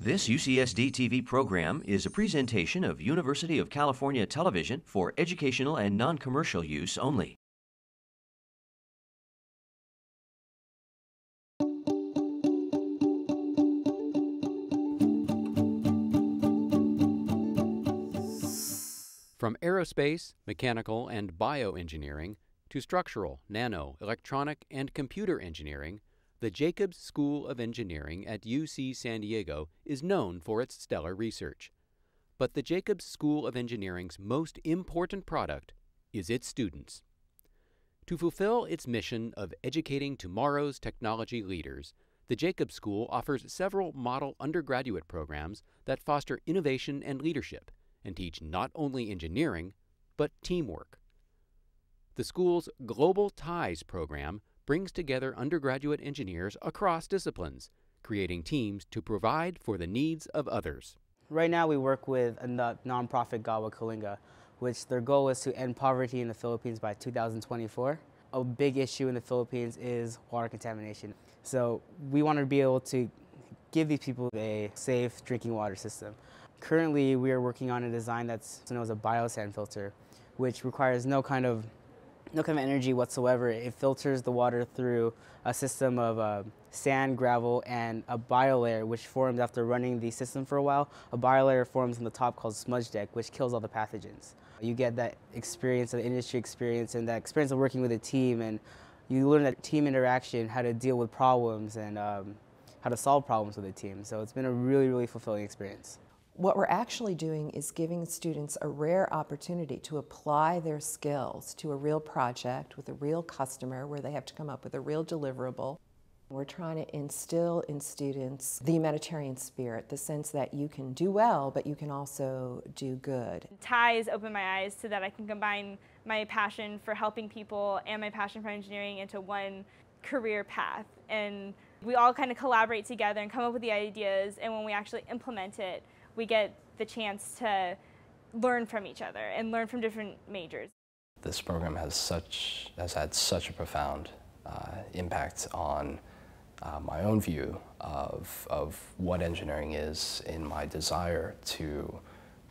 This UCSD TV program is a presentation of University of California Television for educational and non-commercial use only. From aerospace, mechanical, and bioengineering to structural, nano, electronic, and computer engineering, the Jacobs School of Engineering at UC San Diego is known for its stellar research. But the Jacobs School of Engineering's most important product is its students. To fulfill its mission of educating tomorrow's technology leaders, the Jacobs School offers several model undergraduate programs that foster innovation and leadership and teach not only engineering, but teamwork. The school's Global Ties program brings together undergraduate engineers across disciplines, creating teams to provide for the needs of others. Right now, we work with a nonprofit Gawad Kalinga, which their goal is to end poverty in the Philippines by 2024. A big issue in the Philippines is water contamination. So we want to be able to give these people a safe drinking water system. Currently, we are working on a design that's known as a biosand filter, which requires no kind of no kind of energy whatsoever. It filters the water through a system of uh, sand, gravel, and a biolayer, which forms after running the system for a while. A biolayer forms on the top called schmutzdecke, which kills all the pathogens. You get that experience, the industry experience, and that experience of working with a team, and you learn that team interaction, how to deal with problems, and um, how to solve problems with a team. So it's been a really, really fulfilling experience. What we're actually doing is giving students a rare opportunity to apply their skills to a real project with a real customer where they have to come up with a real deliverable. We're trying to instill in students the humanitarian spirit, the sense that you can do well, but you can also do good. Ties open my eyes so that I can combine my passion for helping people and my passion for engineering into one career path. And we all kind of collaborate together and come up with the ideas, and when we actually implement it, we get the chance to learn from each other and learn from different majors. This program has such has had such a profound uh, impact on uh, my own view of of what engineering is in my desire to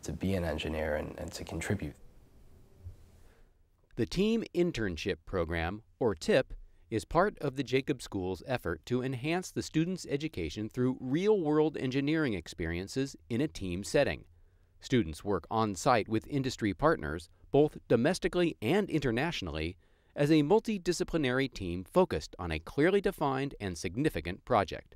to be an engineer and, and to contribute. The Team Internship Program, or TIP, is part of the Jacobs School's effort to enhance the student's education through real world engineering experiences in a team setting. Students work on site with industry partners, both domestically and internationally, as a multidisciplinary team focused on a clearly defined and significant project.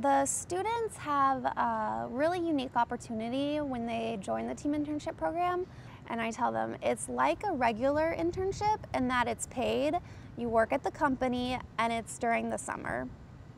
The students have a really unique opportunity when they join the team internship program. And I tell them it's like a regular internship in that it's paid you work at the company and it's during the summer.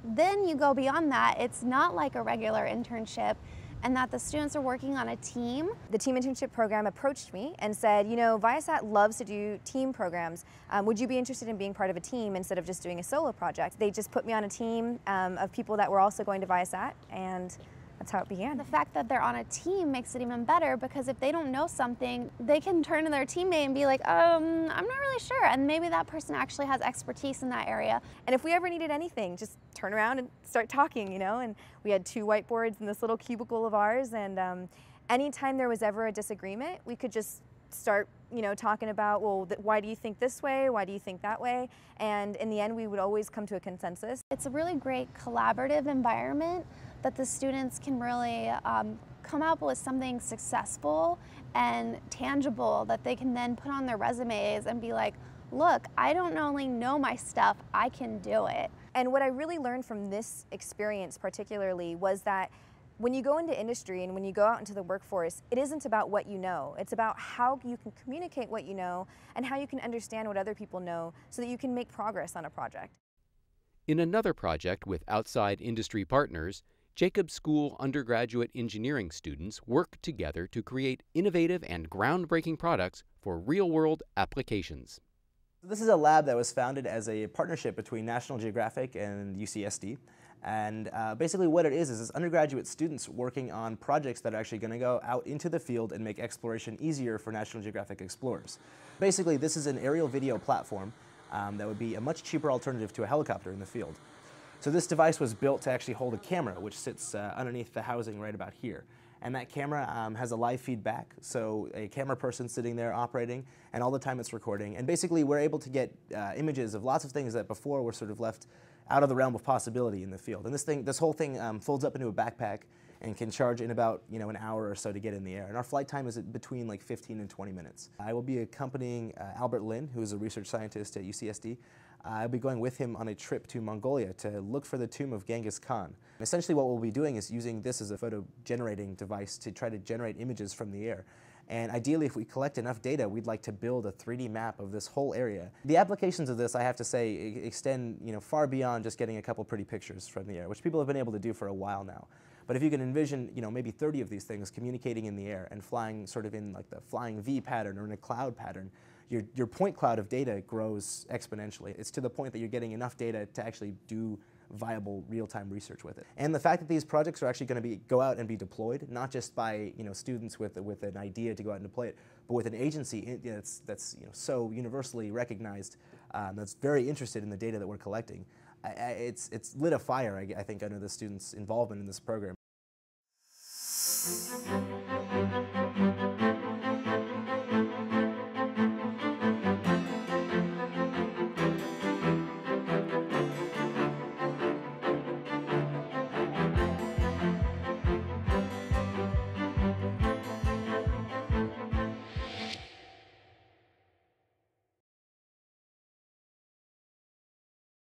Then you go beyond that, it's not like a regular internship and that the students are working on a team. The team internship program approached me and said, you know, Viasat loves to do team programs. Um, would you be interested in being part of a team instead of just doing a solo project? They just put me on a team um, of people that were also going to Viasat and that's how it began. The fact that they're on a team makes it even better because if they don't know something, they can turn to their teammate and be like, um, I'm not really sure. And maybe that person actually has expertise in that area. And if we ever needed anything, just turn around and start talking, you know? And we had two whiteboards in this little cubicle of ours. And um, anytime there was ever a disagreement, we could just start you know talking about well why do you think this way why do you think that way and in the end we would always come to a consensus it's a really great collaborative environment that the students can really um, come up with something successful and tangible that they can then put on their resumes and be like, look, I don't only know my stuff, I can do it. And what I really learned from this experience particularly was that when you go into industry and when you go out into the workforce, it isn't about what you know. It's about how you can communicate what you know and how you can understand what other people know so that you can make progress on a project. In another project with outside industry partners, Jacobs School undergraduate engineering students work together to create innovative and groundbreaking products for real world applications. This is a lab that was founded as a partnership between National Geographic and UCSD. And uh, basically what it is is it's undergraduate students working on projects that are actually going to go out into the field and make exploration easier for National Geographic explorers. Basically this is an aerial video platform um, that would be a much cheaper alternative to a helicopter in the field. So this device was built to actually hold a camera, which sits uh, underneath the housing right about here. And that camera um, has a live feedback, so a camera person sitting there operating, and all the time it's recording. And basically, we're able to get uh, images of lots of things that before were sort of left out of the realm of possibility in the field. And this thing, this whole thing um, folds up into a backpack and can charge in about you know an hour or so to get in the air. And our flight time is between like 15 and 20 minutes. I will be accompanying uh, Albert Lin, who is a research scientist at UCSD. Uh, I'll be going with him on a trip to Mongolia to look for the tomb of Genghis Khan. Essentially what we'll be doing is using this as a photo generating device to try to generate images from the air. And ideally, if we collect enough data, we'd like to build a 3D map of this whole area. The applications of this, I have to say, extend you know, far beyond just getting a couple pretty pictures from the air, which people have been able to do for a while now. But if you can envision, you know, maybe 30 of these things communicating in the air and flying sort of in like the flying V pattern or in a cloud pattern, your, your point cloud of data grows exponentially. It's to the point that you're getting enough data to actually do viable real-time research with it. And the fact that these projects are actually going to be go out and be deployed, not just by you know students with with an idea to go out and deploy it, but with an agency that's that's you know so universally recognized, um, that's very interested in the data that we're collecting. I, I, it's it's lit a fire, I, I think, under the students' involvement in this program.